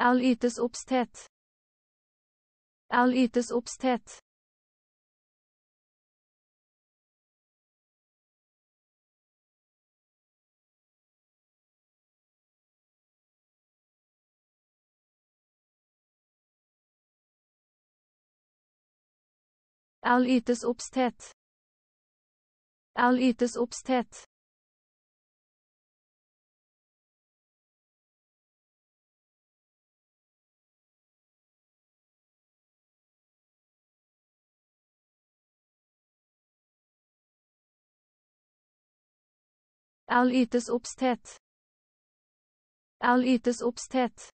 All ytes oppsthet. All ytes oppsthet. All ytes oppsthet. All ytes oppsthet. All ytes oppsthet. All ytes oppsthet.